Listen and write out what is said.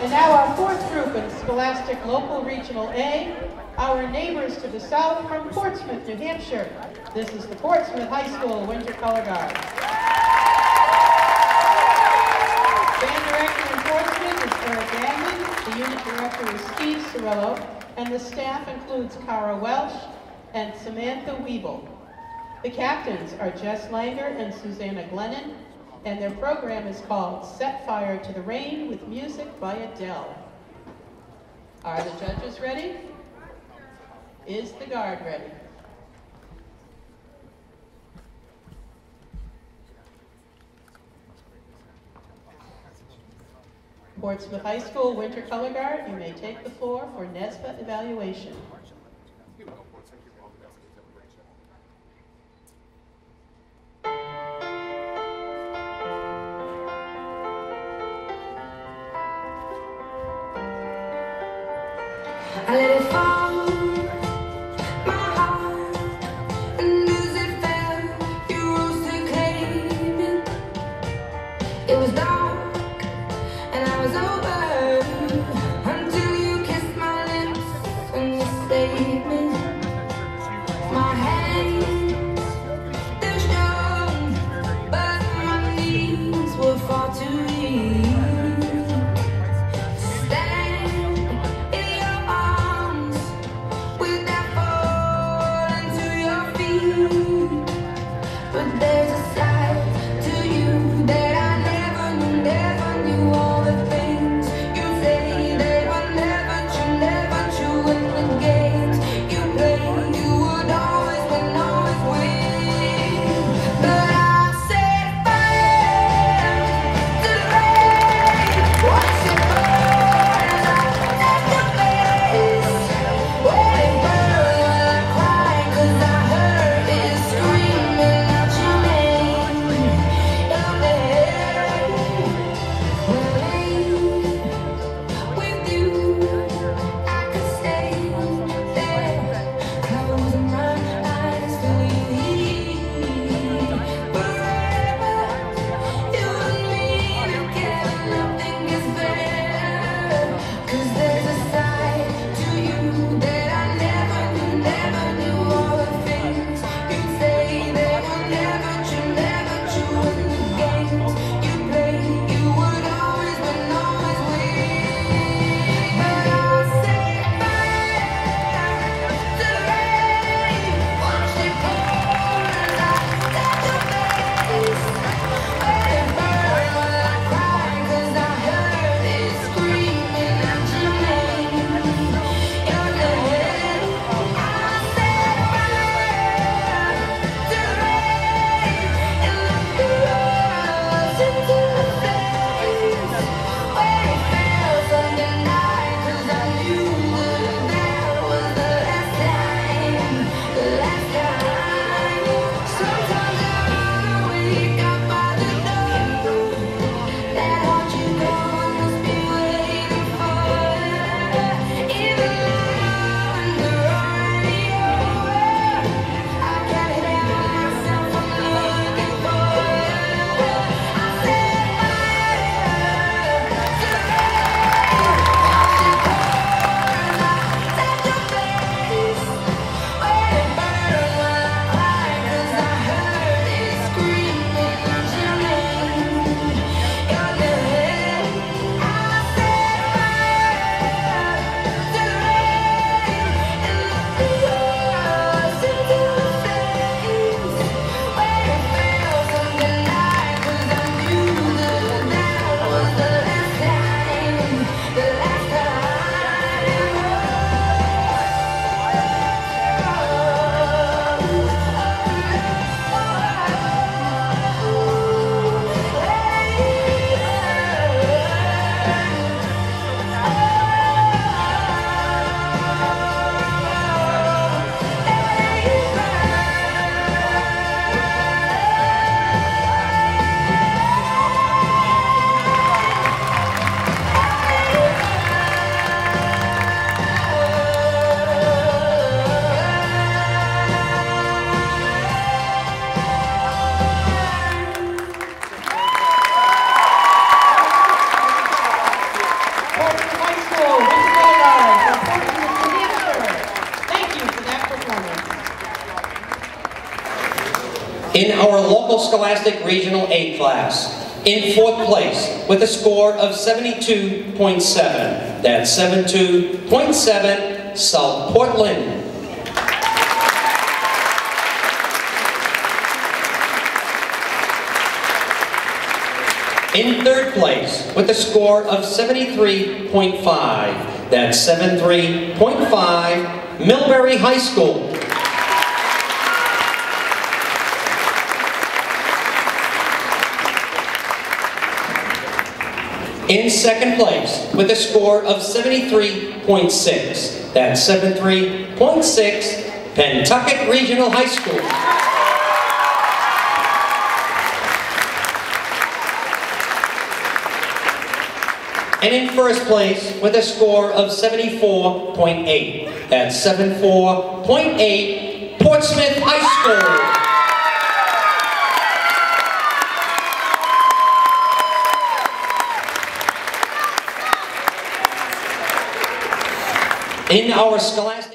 And now our fourth group in Scholastic Local Regional A, our neighbors to the south from Portsmouth, New Hampshire. This is the Portsmouth High School Winter Color Guard. Band director in Portsmouth is Eric Gagnon, the unit director is Steve Cirillo, and the staff includes Cara Welsh and Samantha Weeble. The captains are Jess Langer and Susanna Glennon, and their program is called Set Fire to the Rain with Music by Adele. Are the judges ready? Is the guard ready? Portsmouth High School Winter Color Guard, you may take the floor for NESBA evaluation. It was dark, and I was over But local Scholastic Regional A class. In fourth place, with a score of 72.7. That's 72.7, South Portland. In third place, with a score of 73.5. That's 73.5, Millbury High School. In second place, with a score of 73.6. That's 73.6, Pentucket Regional High School. And in first place, with a score of 74.8. That's 74.8, Portsmouth High School. In our scholastic